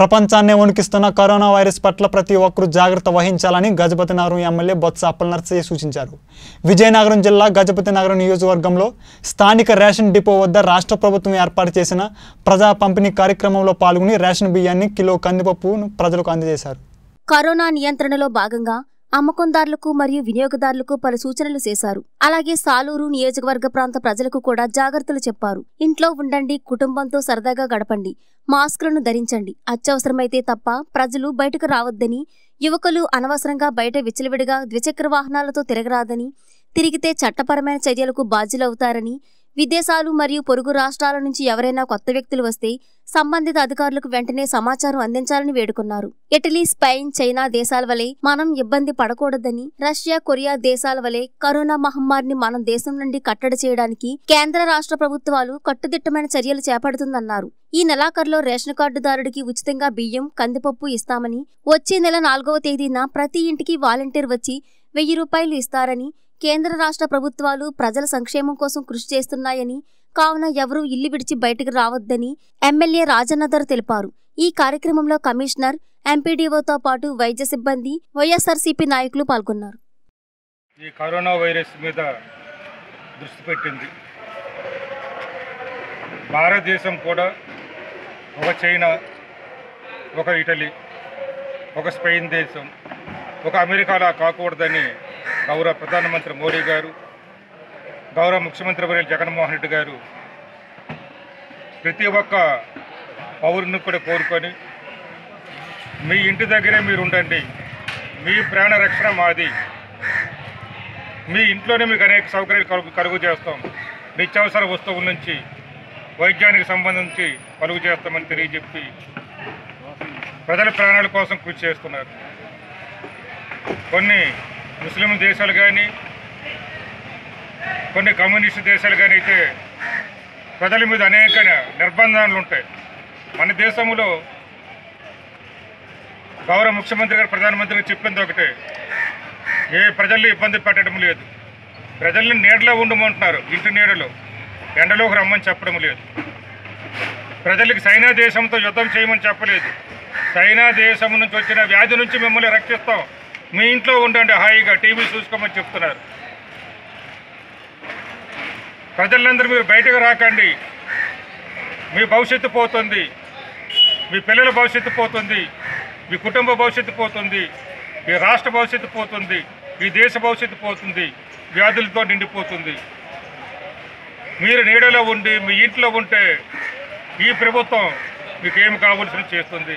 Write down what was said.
ప్రపంచాన్నే వణికిస్తున్న corona virus పట్ల ప్రతి ఒక్కరూ జాగ్రత్త వహించాలని గజపతి నగరం ఎమ్మెల్యే బొత్స అప్పలనర్సయ్య సూచించారు. విజయనగరం జిల్లా గజపతి నగరం నియోజకవర్గంలో స్థానిక రేషన్ డిపో వద్ద రాష్ట్ర ప్రభుత్వం ఏర్పాటు చేసిన ప్రజా పంపిణీ కార్యక్రమంలో పాల్గొని రేషన్ బియ్యాన్ని కిలో కందిపప్పును ప్రజలకు అందజేశారు. కరోనా నియంత్రణలో భాగంగా అమ్మకందారులకు మరియు వినియోగదారులకు పలు సూచనలు చేశారు. అలాగే సాలూరు నియోజకవర్గ ప్రాంత ప్రజలకు కూడా జాగ్రత్తలు చెప్పారు. ఇంట్లో ఉండండి కుటుంబంతో సరదాగా గడపండి మాస్కులను ధరించండి. అత్యవసరమైతే తప్ప ప్రజలు బయటకు రావద్దని యువకులు అనవసరంగా బయట విచ్చలవిడిగా ద్విచక్ర వాహనాలతో తిరగరాదని తిరిగితే చట్టపరమైన చర్యలకు బాధ్యులవుతారని విదేశాలు మరియు పొరుగు రాష్ట్రాల నుంచి ఎవరైనా కొత్త వ్యక్తులు వస్తే సంబంధిత అధికారులకు వెంటనే సమాచారం అందించాలని వేడుకున్నారు. ఇటలీ స్పెయిన్ చైనా దేశాల వలె మనం ఇబ్బంది పడకూడదని రష్యా కొరియా దేశాల వలె కరోనా మహమ్మారిని మన దేశం నుండి కట్టడి చేయడానికి కేంద్ర రాష్ట్ర ప్రభుత్వాలు కట్టుదిట్టమైన చర్యలు చేపడుతుందన్నారు. ఈ నెలాఖరులో రేషన్ కార్డుదారుడికి ఉచితంగా బియ్యం కందిపప్పు ఇస్తామని వచ్చే నెల నాలుగవ తేదీన ప్రతి ఇంటికి వాలంటీర్ వచ్చి వెయ్యి రూపాయలు ఇస్తారని కేంద్ర రాష్ట్ర ప్రభుత్వాలు ప్రజల సంక్షేమం కోసం కృషి చేస్తున్నాయని కావున ఎవరూ ఇల్లు విడిచి బయటకు రావద్దని ఎమ్మెల్యే రాజన్నదర్ తెలిపారు. ఈ కార్యక్రమంలో కమిషనర్ ఎంపీడీఓతో పాటు వైద్య సిబ్బంది వైఎస్ఆర్సీపీ నాయకులు పాల్గొన్నారు. ఈ కరోనా వైరస్ మీద దృష్టి పెట్టింది. భారతదేశం కూడా ఒక చైనా ఒక ఇటలీ ఒక స్పెయిన్ దేశం ఒక అమెరికాలా కాకూడదని గౌరవ ప్రధానమంత్రి మోడీ గారు గౌరవ ముఖ్యమంత్రి వర్యులు జగన్మోహన్ రెడ్డి గారు ప్రతి ఒక్క పౌరుని కూడా కోరుకొని మీ ఇంటి దగ్గరే మీరు ఉండండి. మీ ప్రాణ రక్షణ మాది. మీ ఇంట్లోనే మీకు అనేక సౌకర్యాలు కలుగు కలుగు చేస్తాం. నిత్యావసర వస్తువుల నుంచి వైద్యానికి సంబంధించి కలుగు చేస్తామని తెలియజెప్పి ప్రజల ప్రాణాల కోసం కృషి చేస్తున్నారు. కొన్ని ముస్లిం దేశాలు కానీ కొన్ని కమ్యూనిస్ట్ దేశాలు కానీ అయితే ప్రజల మీద అనేక నిర్బంధాలు ఉంటాయి. మన దేశంలో గౌరవ ముఖ్యమంత్రి గారు ప్రధానమంత్రి చెప్పింది ఒకటే ఏ ప్రజల్ని ఇబ్బంది పెట్టడం లేదు. ప్రజల్ని నీడలో ఉండమంటున్నారు ఇంటి నీడలో. ఎండలోకి రమ్మని చెప్పడం లేదు. ప్రజలకి చైనా దేశంతో యుద్ధం చేయమని చెప్పలేదు. చైనా దేశం నుంచి వచ్చిన వ్యాధి నుంచి మిమ్మల్ని రక్షిస్తాం. మీ ఇంట్లో ఉండండి హాయిగా టీవీ చూసుకోమని చెప్తున్నారు. ప్రజలందరూ మీరు బయటకు రాకండి. మీ భవిష్యత్తు పోతుంది. మీ పిల్లల భవిష్యత్తు పోతుంది. మీ కుటుంబ భవిష్యత్తు పోతుంది. మీ రాష్ట్ర భవిష్యత్తు పోతుంది. మీ దేశ భవిష్యత్తు పోతుంది. వ్యాధులతో నిండిపోతుంది. మీరు నీడలో ఉండి మీ ఇంట్లో ఉంటే ఈ ప్రభుత్వం మీకు ఏమి కావాల్సిన చేస్తుంది?